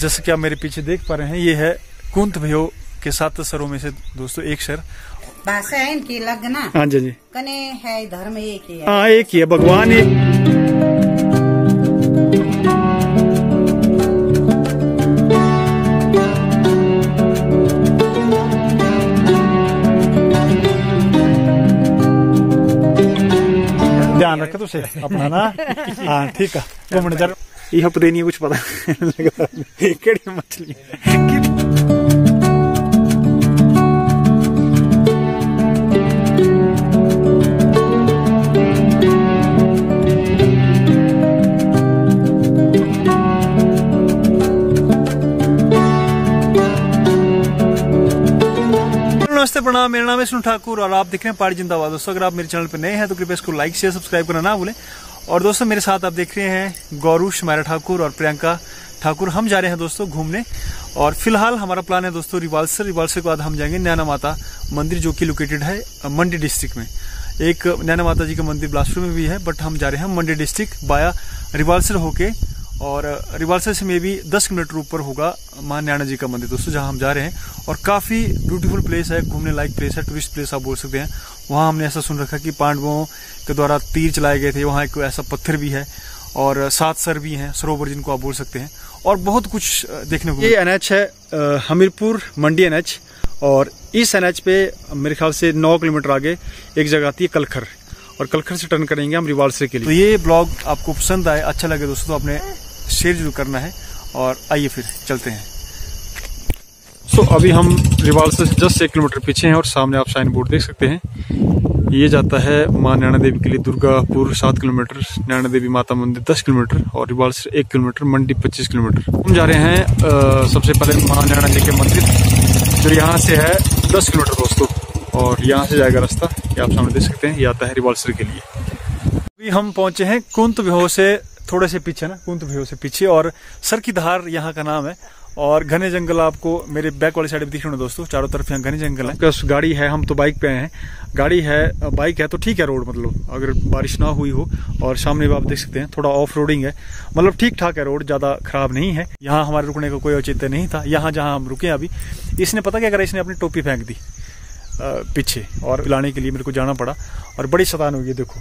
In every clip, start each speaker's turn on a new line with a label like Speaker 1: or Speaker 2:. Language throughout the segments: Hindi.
Speaker 1: जैसे कि आप मेरे पीछे देख पा रहे हैं ये है कुंत भयो के सात सरों में से दोस्तों एक शहर
Speaker 2: भाषा है इनकी अलग ना
Speaker 1: हाँ जी जी।
Speaker 2: कने है धर्म एक ही है।
Speaker 1: हाँ एक ही है भगवान एक। ध्यान रखे तुसे अपना ना। हाँ ठीक है। घूमने जा यह पता नहीं कुछ पता लग। रहा केड़ी मछली। नमस्ते, प्रणाम। मेरा नाम है सुन ठाकुर और आप देख रहे हैं पहाड़ी जिंदाबाद। दोस्तों, अगर आप मेरे चैनल पर नए हैं तो कृपया इसको लाइक शेयर सब्सक्राइब करना ना भूलें। और दोस्तों, मेरे साथ आप देख रहे हैं गौरू मारा ठाकुर और प्रियंका ठाकुर। हम जा रहे हैं दोस्तों घूमने और फ़िलहाल हमारा प्लान है दोस्तों रिवालसर। रिवालसर के बाद हम जाएँगे नैना माता मंदिर, जो कि लोकेटेड है मंडी डिस्ट्रिक्ट में। एक नैना माता जी का मंदिर बिलासपुर में भी है बट हम जा रहे हैं मंडी डिस्ट्रिक्ट बाया रिवालसर होके और रिवालसर से में भी 10 किलोमीटर ऊपर होगा माँ नैना जी का मंदिर दोस्तों जहाँ हम जा रहे हैं। और काफ़ी ब्यूटीफुल प्लेस है घूमने लायक प्लेस है टूरिस्ट प्लेस आप बोल सकते हैं। वहाँ हमने ऐसा सुन रखा कि पांडवों के द्वारा तीर चलाए गए थे वहाँ एक ऐसा पत्थर भी है और सात सर भी हैं सरोवर जिनको आप बोल सकते हैं। और बहुत कुछ देखने को ये एनएच है हमीरपुर मंडी एनएच और इस एनएच पे मेरे ख्याल से नौ किलोमीटर आगे एक जगह आती है कलखर। और कलखर से टर्न करेंगे हम रिवालसर के लिए। तो ये ब्लॉग आपको पसंद आए अच्छा लगे दोस्तों तो आपने शेयर ज़रूर करना है और आइए फिर चलते हैं। सो अभी हम रिवालसर से जस्ट एक किलोमीटर पीछे हैं और सामने आप साइन बोर्ड देख सकते हैं। ये जाता है माँ नैना देवी के लिए दुर्गापुर सात किलोमीटर नैना देवी माता मंदिर दस किलोमीटर और रिवालसर एक किलोमीटर मंडी पच्चीस किलोमीटर। हम जा रहे हैं अ, सबसे पहले माँ नैना जी के मंदिर जो यहाँ से है दस किलोमीटर दोस्तों और यहाँ से जाएगा रास्ता। ये आप सामने देख सकते हैं ये आता है रिवालसर के लिए। अभी हम पहुँचे हैं कुंत विहो से थोड़े से पीछे ना, कुंत विहो से पीछे, और सर की धार यहाँ का नाम है। और घने जंगल आपको मेरे बैक वाली साइड में दिख रहे हैं दोस्तों, चारों तरफ़ यहाँ घने जंगल है। गाड़ी है, हम तो बाइक पे आए हैं। गाड़ी है, बाइक है तो ठीक है रोड मतलब अगर बारिश ना हुई हो, और सामने भी आप देख सकते हैं, थोड़ा ऑफ़ रोडिंग है। मतलब ठीक ठाक है रोड, ज़्यादा खराब नहीं है। यहाँ हमारे रुकने का कोई औचित्य नहीं था, यहाँ जहाँ हम रुके अभी। इसने पता क्या करा, इसने अपनी टोपी फेंक दी पीछे, और लाने के लिए मेरे को जाना पड़ा। और बड़ी शतान हुई है देखो।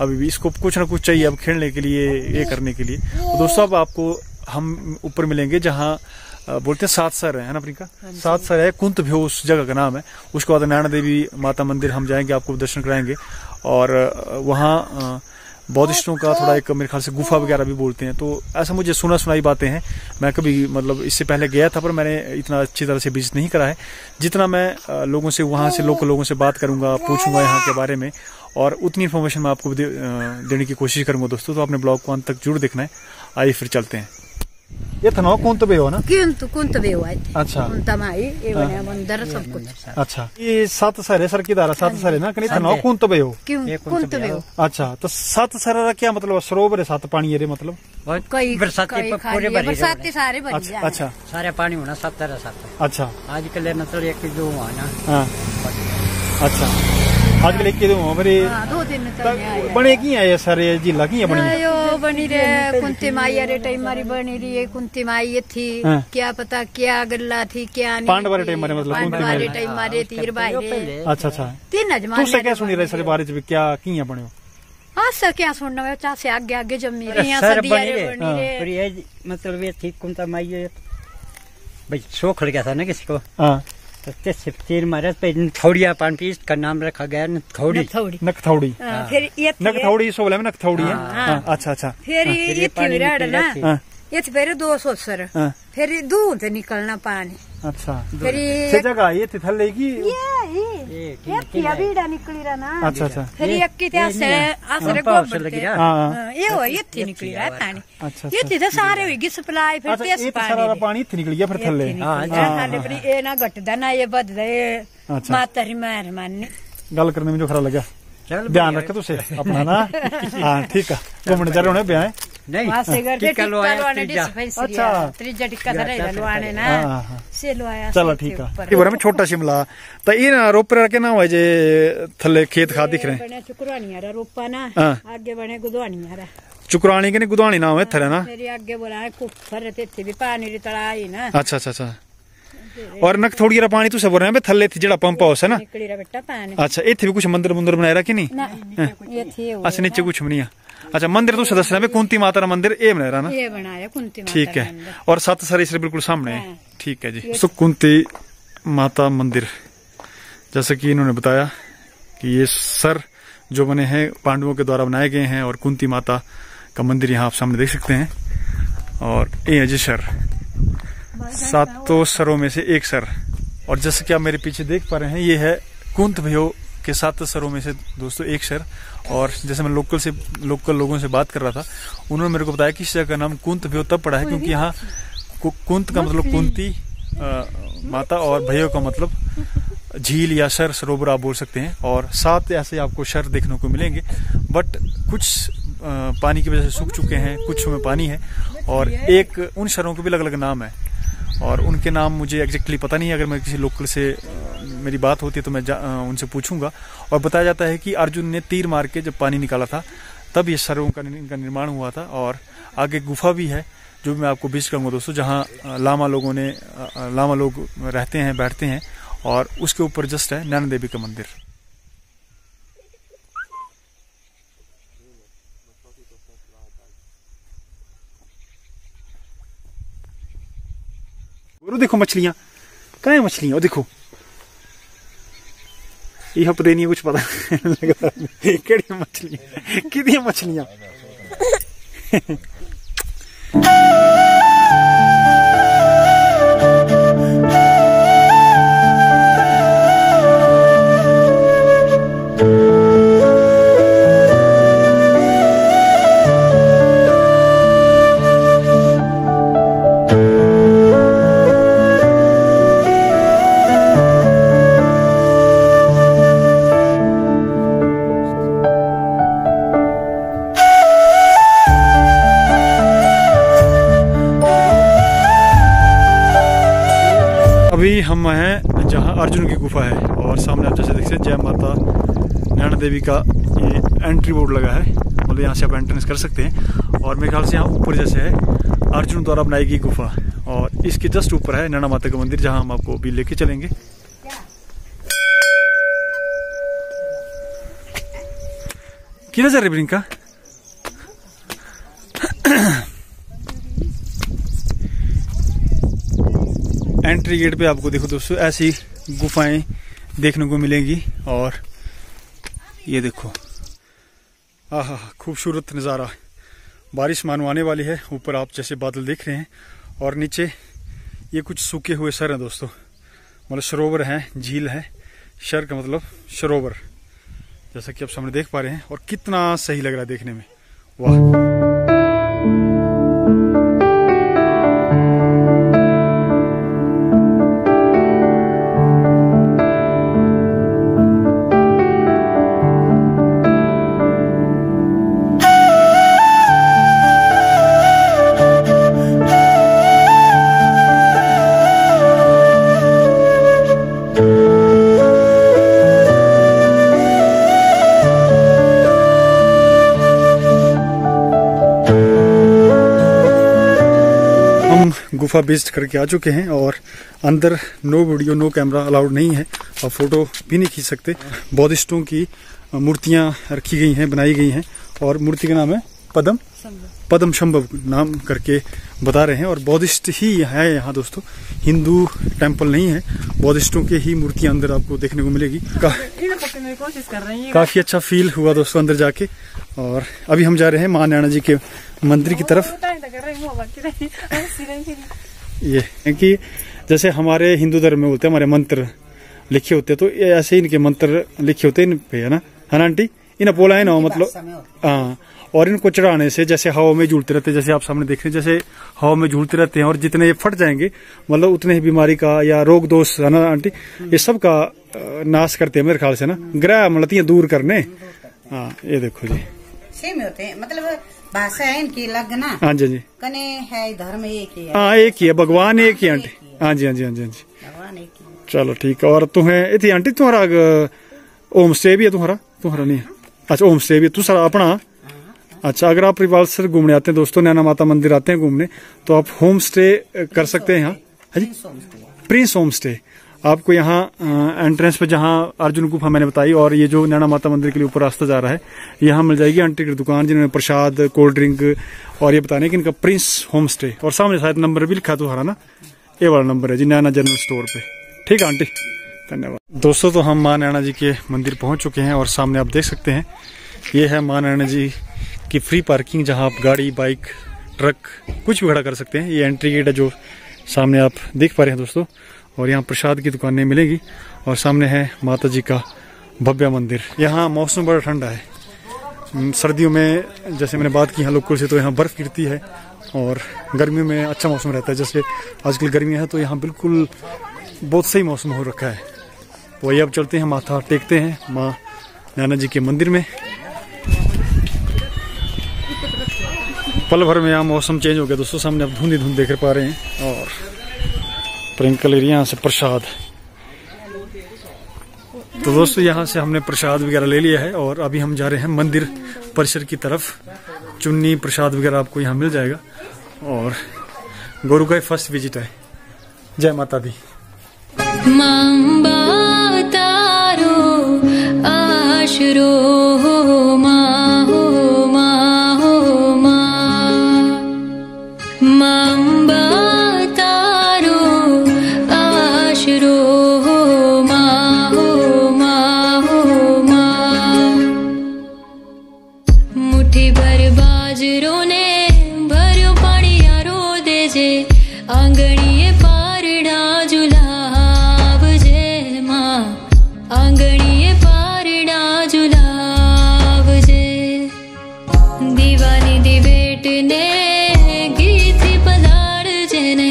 Speaker 1: अभी भी इसको कुछ ना कुछ चाहिए अब खेलने के लिए ये करने के लिए। तो दोस्तों अब आपको हम ऊपर मिलेंगे जहाँ बोलते हैं सात सर है ना प्रियंका? सात सर है कुंत भी उस जगह का नाम है। उसके बाद नैना देवी माता मंदिर हम जाएँगे आपको दर्शन कराएँगे। और वहाँ बौद्धिस्टों का थोड़ा एक मेरे ख्याल से गुफा वगैरह भी बोलते हैं। तो ऐसा मुझे सुना सुनाई बातें हैं। मैं कभी मतलब इससे पहले गया था पर मैंने इतना अच्छी तरह से विज़िट नहीं करा है। जितना मैं लोगों से वहाँ से लोकल लोगों से बात करूँगा पूछूँगा यहाँ के बारे में और उतनी इन्फॉर्मेशन मैं आपको दे, देने की कोशिश करूँगा दोस्तों। तो आपने ब्लॉग को अंत तक ज़रूर देखना है। आइए फिर चलते हैं। ये था ना कौन तो बे हो ना
Speaker 2: कुंत कुंत भी हुआ है
Speaker 1: अच्छा
Speaker 2: कुंत माई ये बने मंदिर सब कुछ
Speaker 1: अच्छा ये सात सर है सर की दारा सात सर है ना कौन तो बे हो
Speaker 2: क्यों कुंत भी हो
Speaker 1: अच्छा तो सात सर का क्या मतलब सरोवर है सात पानी है रे मतलब
Speaker 2: कई
Speaker 3: बरसाती पूरे
Speaker 2: है,
Speaker 3: भरी
Speaker 2: बरसाती सारे भरी
Speaker 1: अच्छा अच्छा
Speaker 3: सारे पानी होना सब तरह सब
Speaker 1: अच्छा
Speaker 3: आजकल मतलब एक जो हुआ ना
Speaker 1: हाँ अच्छा आजकल एक के मेरे
Speaker 2: हाँ, दो दिन।
Speaker 1: बने की है ये सारे जिला की है बनी
Speaker 2: यो बनी रे कुंती माई अरे टाइम मारी बनी रही है कुंती माई थी
Speaker 1: हाँ।
Speaker 2: क्या पता क्या गल्ला थी क्या नहीं
Speaker 1: पांडव वाले टाइम मारे मतलब कुंती माई।
Speaker 2: टाइम मारे तीर भाई
Speaker 1: अच्छा अच्छा
Speaker 2: तीन
Speaker 1: तू से क्या सुनी रहे सारे बारे भी क्या की है बने हो
Speaker 2: हाँ सर क्या सुनना है चाहे आगे आगे जमी रही यहाँ
Speaker 3: सर बनी
Speaker 2: रे
Speaker 3: रे
Speaker 2: रे
Speaker 3: पर ये मतलब ये ठीक कुंता माई ये भाई शो खड़ गया था ना किसी को
Speaker 1: हाँ
Speaker 3: तो तीर मारे पे नथौड़िया पान पीस का नाम रखा गया नथौड़ी
Speaker 2: नथौड़ी
Speaker 1: नकथौड़ी
Speaker 2: हाँ, फिर ये थी-
Speaker 1: नकथौड़ी सो में नकथौड़ी है?
Speaker 2: हाँ।
Speaker 1: हाँ, अच्छा अच्छा।
Speaker 2: फिर ये ना।
Speaker 1: हाँ।
Speaker 2: ये फिर दो सौ सर।
Speaker 1: हाँ।
Speaker 2: फिर दूध निकलना पानी।
Speaker 1: अच्छा।
Speaker 2: फिर ये
Speaker 1: जगह ये थी थल्ले की?
Speaker 2: ये
Speaker 3: ये
Speaker 2: ये थी अभी डा निकली रहा ना
Speaker 1: अच्छा अच्छा
Speaker 2: फिर ये की त्या से आसरे गोबर
Speaker 3: लगी
Speaker 2: थे।
Speaker 3: रहा।
Speaker 1: हाँ हाँ
Speaker 2: हाँ, ये हो ये थी निकली रहा पानी
Speaker 1: अच्छा
Speaker 2: ये थी तो सारे हुई गिस फिर
Speaker 1: अच्छा
Speaker 2: तेज
Speaker 1: ये तो सारा पानी इत्थे निकल गया फिर थल्ले
Speaker 2: थी निकली
Speaker 3: हाँ,
Speaker 2: रहा,
Speaker 1: हाँ,
Speaker 2: नाले
Speaker 1: हाँ,
Speaker 2: पर ये ना घटदा ना ये बददा ये
Speaker 1: अच्छा।
Speaker 2: माता री मार माननी
Speaker 1: गल करने में जो खरा लगा ध्यान रखे तुसे अपना ना हाँ ठीक है घूमने जा रहे हो ब्याह
Speaker 2: अच्छा।
Speaker 1: हाँ हाँ चलो ठीक है। ये बोला छोटा शिमला। तो ये ना रोपर के ना हुआ जे थल्ले खेत खा दिख रहे
Speaker 2: चुकरानी हरा रोपा ना
Speaker 1: हाँ।
Speaker 2: आगे बने गुदवानी हरा
Speaker 1: चुकरानी के नहीं गुदानी नाम है इत्थर ना।
Speaker 2: मेरी आगे बोला कुफर भी पानी दी तड़ाई ना।
Speaker 1: अच्छा अच्छा अच्छा। और नक थोड़ी जरा पानी तुसे बोल रहे हैं थल्ले थी जेड़ा पंप हाउस है ना।
Speaker 2: निकली रा बेटा पानी।
Speaker 1: अच्छा इत्थे भी कुछ मंदिर मुंदिर बनाया कि नहीं अच्छा नीचे कुछ नहीं है। अच्छा मंदिर रहे हैं बे कुंती माता मंदिर ए बनाया रहा ना?
Speaker 2: ये बनाया कुंती
Speaker 1: ठीक है। और सत सर इससे बिल्कुल सामने है।
Speaker 2: हाँ।
Speaker 1: ठीक है जी। सो कुंती माता मंदिर जैसे कि इन्होंने बताया कि ये सर जो बने हैं पांडवों के द्वारा बनाए गए हैं और कुंती माता का मंदिर यहाँ आप सामने देख सकते हैं। और ये है जी सर। सातों सरों में से एक सर। और जैसे कि आप मेरे पीछे देख पा रहे हैं ये है कुंत भयो के सात सरों में से दोस्तों एक सर और जैसे मैं लोकल से लोकल लोगों से बात कर रहा था उन्होंने मेरे को बताया कि इस जगह का नाम कुंत भयो तब पड़ा है क्योंकि यहाँ कुंत का मतलब कुंती माता और भयो का मतलब झील या शर सरोवर आप बोल सकते हैं और सात ऐसे आपको शर देखने को मिलेंगे। बट कुछ पानी की वजह से सूख चुके हैं कुछ में पानी है और एक उन शरों के भी अलग अलग नाम है और उनके नाम मुझे एग्जैक्टली पता नहीं है अगर मैं किसी लोकल से मेरी बात होती है तो मैं उनसे पूछूँगा। और बताया जाता है कि अर्जुन ने तीर मार के जब पानी निकाला था, तब ये सरों का नि- का निर्माण हुआ था और आगे गुफा भी है, जो मैं आपको विज़िट करूँगा दोस्तों, जहाँ लामा लोगों ने लामा लोग रहते हैं, बैठते हैं और उसके ऊपर जस्ट है नैना देवी का मंदिर। गुरु देखो मछलियाँ, कहाँ है मछलियाँ? देखो। यह पता नहीं कुछ पता नहीं लग रहा केड़ी मछलियाँ कितनी मछलियाँ? देवी का ये एंट्री बोर्ड लगा है। मतलब यहाँ से आप एंट्रेंस कर सकते हैं। और मेरे ख्याल से यहाँ ऊपर जैसे है, अर्जुन द्वारा बनाई गई गुफा। और इसके जस्ट ऊपर है नैना माता का मंदिर, जहाँ हम आपको अभी लेके चलेंगे। किधर जा रहे ब्रिंका एंट्री गेट पे आपको देखो दोस्तों, ऐसी गुफाएँ देखने को मिलेंगी। और ये देखो। आह, खूबसूरत नज़ारा। बारिश मानो आने वाली है, ऊपर आप जैसे बादल देख रहे हैं, और नीचे ये कुछ सूखे हुए सर हैं दोस्तों। मतलब सरोवर हैं, झील है। शर का मतलब सरोवर, जैसा कि आप सामने देख पा रहे हैं, और कितना सही लग रहा है देखने में। वाह। गुफा विज़िट करके आ चुके हैं और अंदर no video no camera allowed नहीं है। और फ़ोटो भी नहीं खींच सकते। बौद्धिस्टों की मूर्तियाँ रखी गई हैं बनाई गई हैं और मूर्ति का नाम है पदम पदम शंभव नाम करके बता रहे हैं और बौद्धिस्ट ही है यहाँ दोस्तों। हिंदू टेंपल नहीं है। बौद्धिस्टों के ही मूर्तियाँ अंदर आपको देखने को मिलेगी। का, काफ़ी अच्छा फील हुआ दोस्तों अंदर जाके। और अभी हम जा रहे हैं माँ नैना जी के मंदिर की तरफ़। ये कि जैसे हमारे हिंदू धर्म में बोलते हैं हमारे मंत्र लिखे होते हैं तो ऐसे इनके मंत्र लिखे होते हैं इन पे है ना? है ना आंटी? इन बोला है ना मतलब हाँ। और इनको चढ़ाने से जैसे हवा में झूलते रहते हैं जैसे आप सामने देख रहे हैं जैसे हवा में झूलते रहते हैं और जितने ये फट जाएँगे मतलब उतने ही बीमारी का या रोग दोष है ना आंटी? ये सब का नाश करते हैं मेरे ख्याल से ना? ग्रह मतलब दूर करने। हाँ ये देखो जी।
Speaker 4: सेम होते हैं मतलब भाषा है इनकी अलग ना
Speaker 1: हाँ जी हाँ जी।
Speaker 4: कने है धर्म एक ही है।
Speaker 1: हाँ एक ही है भगवान एक ही आंटी। हाँ जी हाँ जी हाँ जी हाँ जी।
Speaker 4: भगवान एक ही
Speaker 1: चलो ठीक है। और तुम्हें इतनी आंटी तुम्हारा होम स्टे भी है तुम्हारा तुम्हारा नहीं अच्छा होम स्टे भी है दूसरा अपना? अच्छा अगर आप रिवाल्सर घूमने आते हैं दोस्तों नैना माता मंदिर आते हैं घूमने तो आप होम स्टे कर सकते हैं यहाँ। हाँ जी? प्रिंस होम स्टे आपको यहाँ एंट्रेंस पे जहाँ अर्जुन गुफा मैंने बताई और ये जो नैना माता मंदिर के लिए ऊपर रास्ता जा रहा है, यहाँ मिल जाएगी आंटी की दुकान जिन्होंने प्रसाद कोल्ड ड्रिंक और ये बताने कि इनका प्रिंस होम स्टे और सामने शायद नंबर भी लिखा तो हरा ना? ये वाला नंबर है जी, नैना जनरल स्टोर पे। ठीक है, आंटी। धन्यवाद। दोस्तों तो हम माँ नैना जी के मंदिर पहुँच चुके हैं और सामने आप देख सकते हैं, ये है माँ नैना जी की फ्री पार्किंग जहाँ आप गाड़ी बाइक ट्रक कुछ भी खड़ा कर सकते हैं। ये एंट्री गेट है जो सामने आप देख पा रहे हैं दोस्तों। और यहाँ प्रसाद की दुकानें मिलेंगी। और सामने है माता जी का भव्य मंदिर। यहाँ मौसम बड़ा ठंडा है। सर्दियों में जैसे मैंने बात की, यहाँ लोकल से तो यहाँ बर्फ़ गिरती है और गर्मियों में अच्छा मौसम रहता है। जैसे आजकल गर्मी है तो यहाँ बिल्कुल बहुत सही मौसम हो रखा है। तो वही अब चलते हैं, माथा टेकते हैं माँ नैना जी के मंदिर में। पल भर में यहाँ मौसम चेंज हो गया। दोस्तों, सामने आप धुंधी धुंध देख पा रहे हैं और प्रिंकल एरिया यहाँ से प्रसाद। तो दोस्तों, यहाँ से हमने प्रसाद वगैरह ले लिया है और अभी हम जा रहे हैं मंदिर परिसर की तरफ़। चुन्नी प्रसाद वगैरह आपको यहाँ मिल जाएगा। और गुरु का फ़र्स्ट विज़िट है। जय माता दी।
Speaker 5: तारो आशरो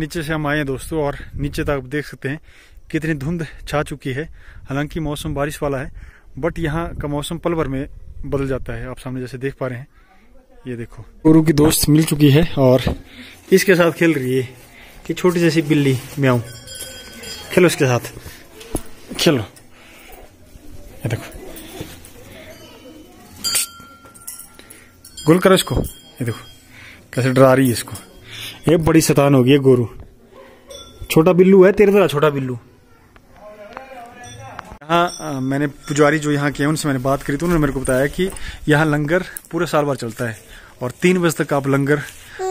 Speaker 1: नीचे से हम आए हैं दोस्तों और नीचे तक आप देख सकते हैं कितनी धुंध छा चुकी है। हालाँकि मौसम बारिश वाला है बट यहाँ का मौसम पल भर में बदल जाता है। आप सामने जैसे देख पा रहे हैं ये देखो। गुरु की दोस्त मिल चुकी है और इसके साथ खेल रही है कि छोटी जैसी बिल्ली म्याऊ। खेलो इसके साथ। खेलो। ये देखो। गोल करो इसको। ये देखो कैसे डरा रही है इसको। ये बड़ी शतान होगी गोरू। छोटा बिल्लू है, तेरे तरह छोटा बिल्लू। यहाँ मैंने पुजारी जो यहाँ के उनसे मैंने बात करी तो उन्होंने मेरे को बताया कि यहाँ लंगर पूरे साल भर चलता है और तीन बजे तक आप लंगर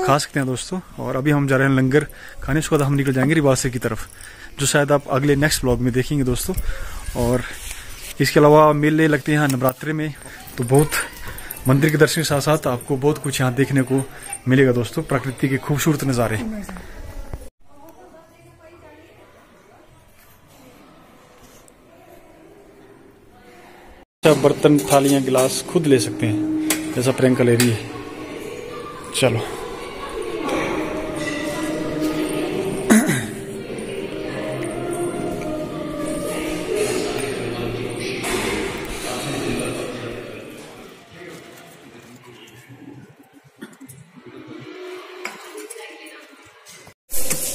Speaker 1: खा सकते हैं दोस्तों। और अभी हम जा रहे हैं लंगर खाने, उसके बाद हम निकल जाएँगे रिवासे की तरफ़, जो शायद आप अगले नेक्स्ट ब्लॉग में देखेंगे दोस्तों। और इसके अलावा मेले लगते हैं यहाँ नवरात्रे में तो बहुत मंदिर के दर्शन के साथ साथ आपको बहुत कुछ यहाँ देखने को मिलेगा दोस्तों, प्रकृति के खूबसूरत नज़ारे। अच्छा बर्तन, थालियाँ, गिलास खुद ले सकते हैं जैसा प्रियंका ले रही है। चलो।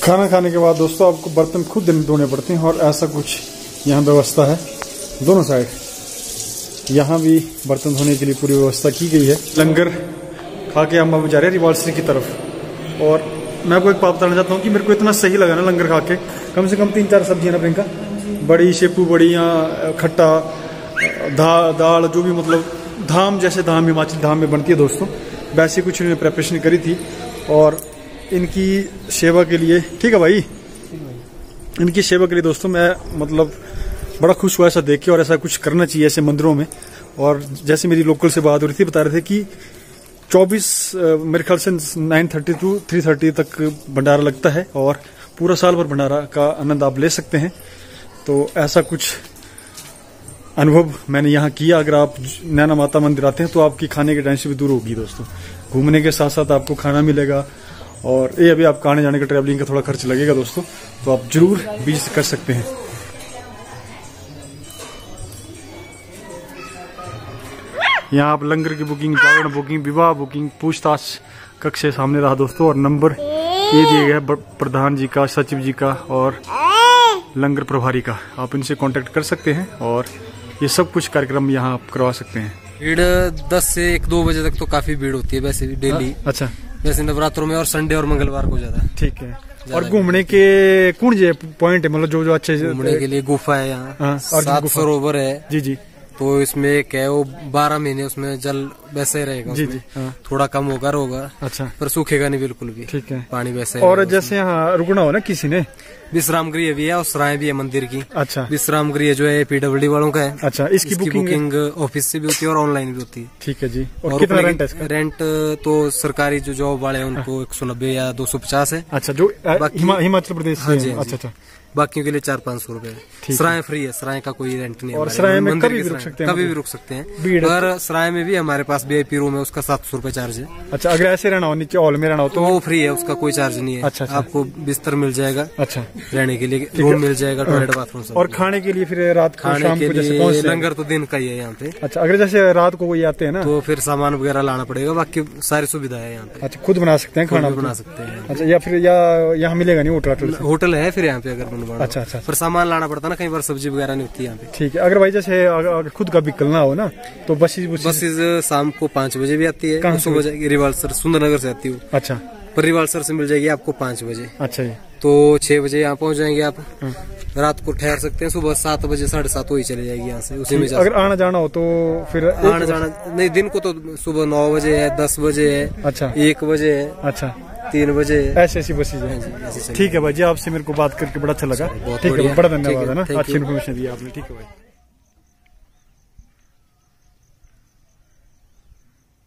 Speaker 1: खाना खाने के बाद दोस्तों आपको बर्तन खुद धोने पड़ते हैं और ऐसा कुछ यहाँ व्यवस्था है। दोनों साइड। यहाँ भी बर्तन धोने के लिए पूरी व्यवस्था की गई है। लंगर खा के हम अब जा रहे हैं रिवाल की तरफ़। और मैं आपको एक बात बताना चाहता हूँ कि मेरे को इतना सही लगा ना लंगर खा के कम से कम तीन चार सब्ज़ियाँ ना प्रियंका। बड़ी शेपू बड़ियाँ खट्टा दा दाल, जो भी मतलब धाम जैसे धाम हिमाचल धाम में बनती है दोस्तों। वैसे कुछ इन्होंने प्रेपरेशन करी थी। और इनकी सेवा के लिए। ठीक है भाई? इनकी सेवा के लिए दोस्तों मैं मतलब बड़ा खुश हुआ ऐसा देख के और ऐसा कुछ करना चाहिए ऐसे मंदिरों में। और जैसे मेरी लोकल से बात हो रही थी बता रहे थे कि 24 मेरे ख्याल से 9:30 टू 3:30 तक भंडारा लगता है और पूरा साल भर भंडारा का आनंद आप ले सकते हैं। तो ऐसा कुछ अनुभव मैंने यहाँ किया। अगर आप नैना माता मंदिर आते हैं तो आपकी खाने की टेंशन भी दूर होगी दोस्तों। घूमने के साथ साथ आपको खाना मिलेगा और ये अभी आपका आने जाने का ट्रैवलिंग का थोड़ा खर्च लगेगा दोस्तों तो आप ज़रूर विज़िट कर सकते हैं। यहाँ आप लंगर की बुकिंग जागरण बुकिंग विवाह बुकिंग पूछताछ कक्ष से सामने रहा दोस्तों और नंबर ये दिए गए प्रधान जी का सचिव जी का और लंगर प्रभारी का। आप इनसे कांटेक्ट कर सकते हैं और ये सब कुछ कार्यक्रम यहाँ आप करवा सकते हैं।
Speaker 6: भीड़ दस से एक दो बजे तक तो काफ़ी भीड़ होती है वैसे भी डेली
Speaker 1: अच्छा।
Speaker 6: वैसे नवरात्रों में और संडे और मंगलवार को ज़्यादा।
Speaker 1: ठीक है। और घूमने के कौन जे पॉइंट है? मतलब जो जो अच्छे
Speaker 6: घूमने के लिए गुफा है यहाँ।
Speaker 1: हाँ,
Speaker 6: सात सरोवर है।
Speaker 1: जी जी।
Speaker 6: तो इसमें एक है वो बारह महीने उसमें जल वैसे ही रहेगा
Speaker 1: जी, जी, हाँ।
Speaker 6: थोड़ा कम होगा होगा
Speaker 1: अच्छा।
Speaker 6: पर सूखेगा नहीं बिल्कुल भी।
Speaker 1: ठीक है।
Speaker 6: पानी वैसे
Speaker 1: और जैसे यहाँ रुकना हो ना किसी ने।
Speaker 6: विश्राम गृह भी है और सराय भी है मंदिर की।
Speaker 1: अच्छा।
Speaker 6: विश्राम गृह जो है पीडब्ल्यू वालों का है।
Speaker 1: अच्छा इसकी बुकिंग
Speaker 6: बुकिंग ऑफ़िस से भी होती है और ऑनलाइन भी होती है।
Speaker 1: ठीक है जी। और
Speaker 6: और
Speaker 1: कितना रेंट है इसका?
Speaker 6: रेंट तो सरकारी जो जॉब वाले हैं उनको एक सौ नब्बे या दो सौ पचास है।
Speaker 1: अच्छा जो हिमाचल प्रदेश
Speaker 6: हाँ
Speaker 1: है।
Speaker 6: हाँ जी।
Speaker 1: अच्छा अच्छा।
Speaker 6: बाकियों के लिए चार पाँच सौ रूपए। सराय फ्री है सराय का कोई रेंट नहीं है
Speaker 1: और सराय में कभी भी रुक सकते हैं
Speaker 6: कभी? भी रुक सकते हैं। और सराय में भी हमारे पास वीआईपी रूम है उसका सात सौ रुपये चार्ज है।
Speaker 1: अच्छा अगर ऐसे रहना हो नीचे हॉल में रहना हो
Speaker 6: तो?
Speaker 1: तो
Speaker 6: वो फ्री है उसका कोई चार्ज नहीं है।
Speaker 1: अच्छा, अच्छा।
Speaker 6: आपको बिस्तर मिल जाएगा
Speaker 1: अच्छा।
Speaker 6: रहने के लिए रूम मिल जाएगा टॉयलेट बाथरूम सब।
Speaker 1: और खाने के लिए फिर रात
Speaker 6: खाने के लिए लंगर तो दिन का ही है यहाँ पे।
Speaker 1: अच्छा अगर जैसे रात को कोई आते हैं ना?
Speaker 6: तो फिर सामान वगैरह लाना पड़ेगा बाकी सारी सुविधा है यहाँ पे।
Speaker 1: अच्छा खुद बना सकते हैं खाना
Speaker 6: बना सकते हैं।
Speaker 1: अच्छा या फिर या यहाँ मिलेगा नहीं होटल होटल
Speaker 6: है फिर यहाँ पे अगर बनवाना।
Speaker 1: अच्छा, अच्छा।
Speaker 6: पर सामान लाना पड़ता ना कई बार सब्ज़ी वगैरह नहीं होती यहाँ पे।
Speaker 1: ठीक है अगर भाई जैसे अगर खुद का व्हीकल ना हो ना तो बसेस बसेस।
Speaker 6: बसेज शाम को पाँच बजे भी आती है
Speaker 1: कहाँ से?
Speaker 6: सुबह जाएगी रिवाल्सर सुंदरनगर से आती है
Speaker 1: अच्छा।
Speaker 6: पर रिवाल्सर से मिल जाएगी आपको पाँच बजे।
Speaker 1: अच्छा जी।
Speaker 6: तो छह बजे यहाँ पहुँच जाएँगे आप।
Speaker 1: हाँ।
Speaker 6: रात को ठहर सकते हैं सुबह सात बजे साढ़े सात वही चले जाएगी यहाँ से उसी में
Speaker 1: अगर आना जाना हो तो फिर
Speaker 6: आना जाना नहीं दिन को तो सुबह नौ बजे है दस बजे है
Speaker 1: अच्छा।
Speaker 6: एक बजे है।
Speaker 1: अच्छा।
Speaker 6: तीन बजे।
Speaker 1: ऐसी ऐसी बसेज है। ठीक है भाई जी आपसे मेरे को बात करके बड़ा अच्छा लगा। ठीक है बड़ा धन्यवाद
Speaker 6: है,
Speaker 1: ना? अच्छी इन्फॉर्मेशन दी आपने। ठीक है भाई।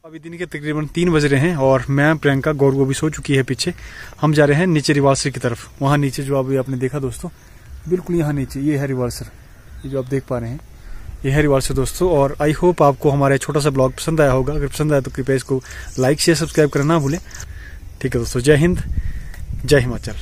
Speaker 1: अभी दिन के तकरीबन तीन बज रहे हैं और मैं प्रियंका गौरव अभी सो चुकी है पीछे। हम जा रहे हैं नीचे रिवाल्सर की तरफ़। वहाँ नीचे जो अभी आपने देखा दोस्तों बिल्कुल यहाँ नीचे ये है रिवाल्सर ये जो आप देख पा रहे हैं ये है रिवाल्सर दोस्तों। और आई होप आपको हमारा छोटा सा ब्लॉग पसंद आया होगा। अगर पसंद आया तो कृपया इसको लाइक शेयर सब्सक्राइब करना ना भूलें। ठीक है दोस्तों जय हिंद जय हिमाचल।